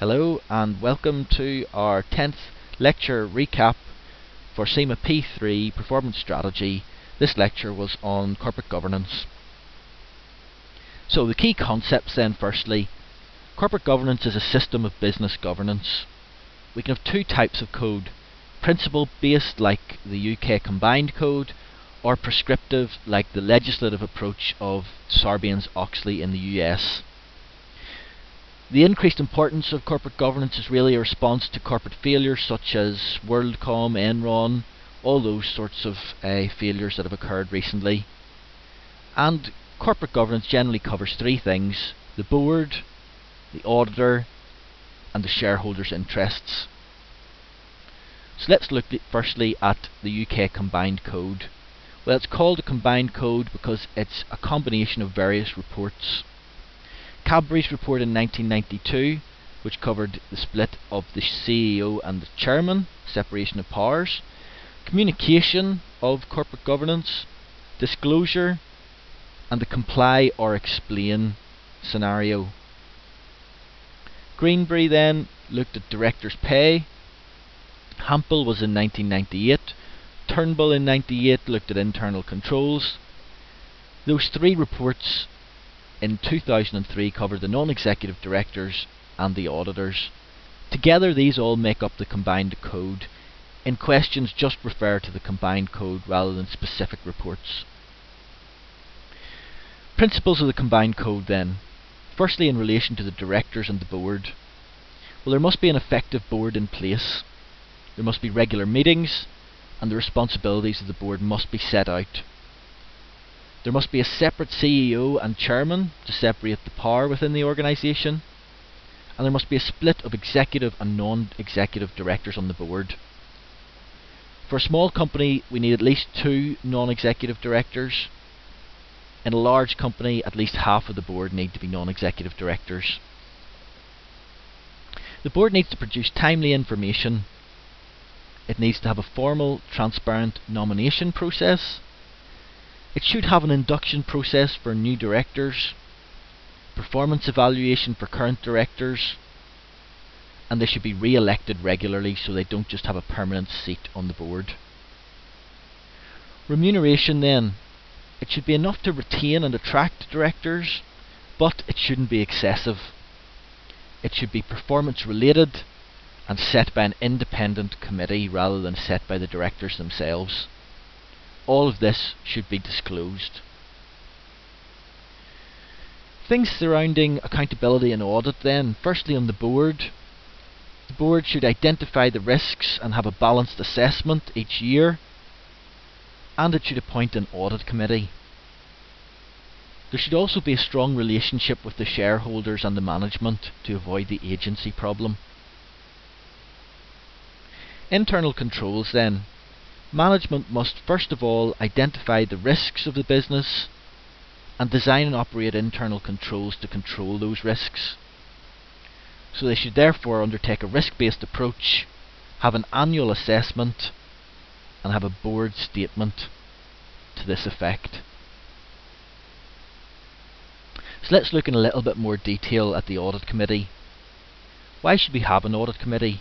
Hello and welcome to our 10th lecture recap for CIMA P3 Performance Strategy. This lecture was on corporate governance. So the key concepts then firstly, corporate governance is a system of business governance. We can have two types of code, principle based like the UK Combined Code or prescriptive like the legislative approach of Sarbanes-Oxley in the US. The increased importance of corporate governance is really a response to corporate failures such as WorldCom, Enron, all those sorts of uh, failures that have occurred recently. And corporate governance generally covers three things the board, the auditor, and the shareholders' interests. So let's look firstly at the UK Combined Code. Well, it's called a Combined Code because it's a combination of various reports. Cadbury's report in 1992, which covered the split of the CEO and the chairman, separation of powers, communication of corporate governance, disclosure, and the comply or explain scenario. Greenbury then looked at directors' pay. Hampel was in 1998. Turnbull in 98 looked at internal controls. Those three reports in 2003 covered the non-executive directors and the auditors. Together these all make up the combined code. In questions just refer to the combined code rather than specific reports. Principles of the combined code then. Firstly in relation to the directors and the board. Well there must be an effective board in place. There must be regular meetings and the responsibilities of the board must be set out. There must be a separate CEO and chairman to separate the power within the organisation. And there must be a split of executive and non-executive directors on the board. For a small company, we need at least two non-executive directors. In a large company, at least half of the board need to be non-executive directors. The board needs to produce timely information. It needs to have a formal, transparent nomination process it should have an induction process for new directors, performance evaluation for current directors, and they should be re-elected regularly so they don't just have a permanent seat on the board. Remuneration then. It should be enough to retain and attract directors, but it shouldn't be excessive. It should be performance related and set by an independent committee rather than set by the directors themselves all of this should be disclosed. Things surrounding accountability and audit then. Firstly on the board. The board should identify the risks and have a balanced assessment each year. And it should appoint an audit committee. There should also be a strong relationship with the shareholders and the management to avoid the agency problem. Internal controls then. Management must first of all identify the risks of the business and design and operate internal controls to control those risks. So they should therefore undertake a risk-based approach, have an annual assessment and have a board statement to this effect. So let's look in a little bit more detail at the audit committee. Why should we have an audit committee?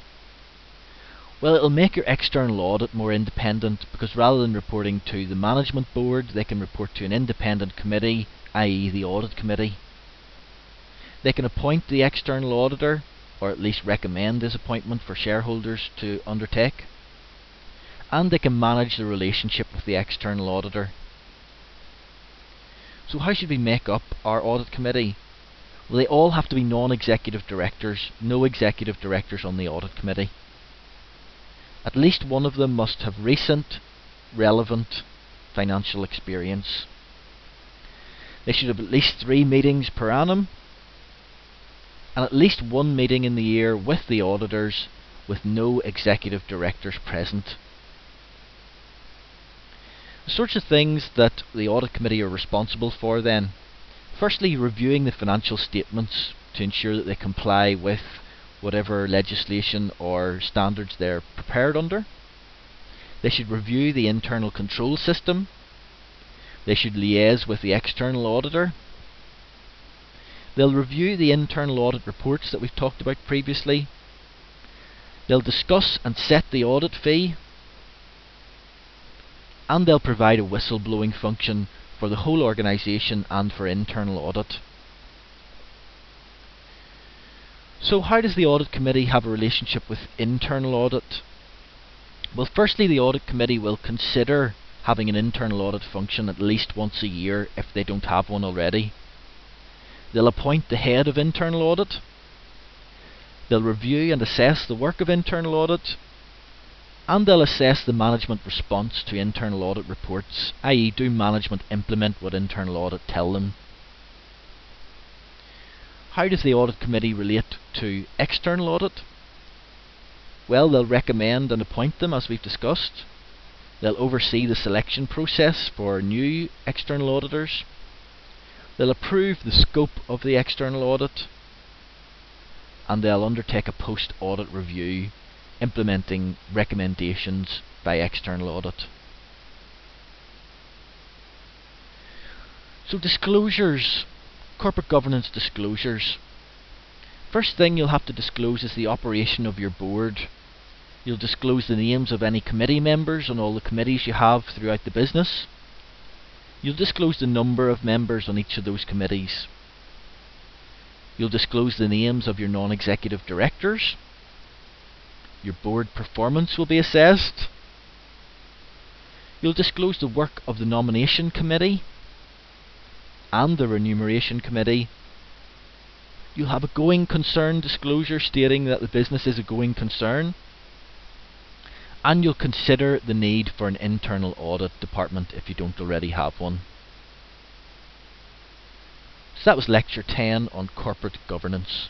Well, it'll make your external audit more independent because rather than reporting to the management board, they can report to an independent committee, i.e. the audit committee. They can appoint the external auditor, or at least recommend this appointment for shareholders to undertake. And they can manage the relationship with the external auditor. So how should we make up our audit committee? Well, they all have to be non-executive directors, no executive directors on the audit committee. At least one of them must have recent, relevant financial experience. They should have at least three meetings per annum and at least one meeting in the year with the auditors with no executive directors present. The sorts of things that the audit committee are responsible for then. Firstly, reviewing the financial statements to ensure that they comply with whatever legislation or standards they're prepared under. They should review the internal control system. They should liaise with the external auditor. They'll review the internal audit reports that we've talked about previously. They'll discuss and set the audit fee. And they'll provide a whistleblowing function for the whole organisation and for internal audit. So how does the audit committee have a relationship with internal audit? Well, firstly, the audit committee will consider having an internal audit function at least once a year if they don't have one already. They'll appoint the head of internal audit. They'll review and assess the work of internal audit. And they'll assess the management response to internal audit reports, i.e. do management implement what internal audit tell them how does the audit committee relate to external audit? Well, they'll recommend and appoint them as we've discussed. They'll oversee the selection process for new external auditors. They'll approve the scope of the external audit. And they'll undertake a post-audit review implementing recommendations by external audit. So disclosures corporate governance disclosures. First thing you'll have to disclose is the operation of your board. You'll disclose the names of any committee members on all the committees you have throughout the business. You'll disclose the number of members on each of those committees. You'll disclose the names of your non-executive directors. Your board performance will be assessed. You'll disclose the work of the nomination committee and the Remuneration Committee. You'll have a going concern disclosure stating that the business is a going concern. And you'll consider the need for an internal audit department if you don't already have one. So that was lecture 10 on corporate governance.